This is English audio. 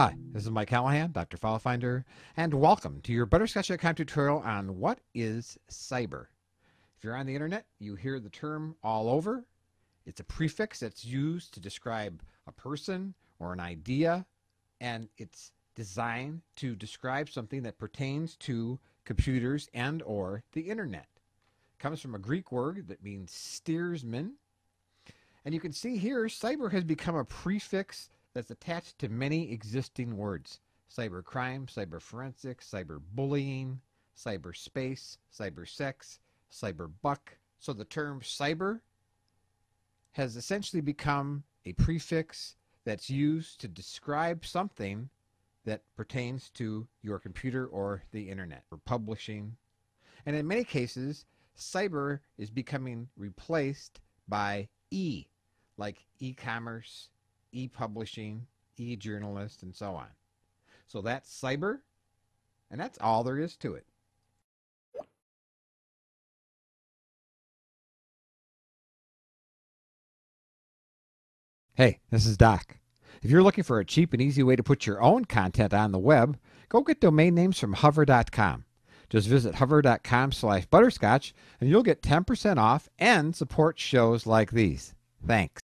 Hi, this is Mike Callahan, Dr. FileFinder, and welcome to your Butterscotch.com tutorial on what is cyber. If you're on the internet, you hear the term all over. It's a prefix that's used to describe a person or an idea, and it's designed to describe something that pertains to computers and or the internet. Comes from a Greek word that means steersman. And you can see here, cyber has become a prefix that's attached to many existing words cybercrime, cyber forensics, cyber cyberspace, cybersex, cyberbuck. So the term cyber has essentially become a prefix that's used to describe something that pertains to your computer or the internet or publishing. And in many cases, cyber is becoming replaced by e, like e commerce, e-publishing, e-journalist, and so on. So that's cyber, and that's all there is to it. Hey, this is Doc. If you're looking for a cheap and easy way to put your own content on the web, go get domain names from hover.com. Just visit hover.com slash butterscotch and you'll get 10% off and support shows like these. Thanks.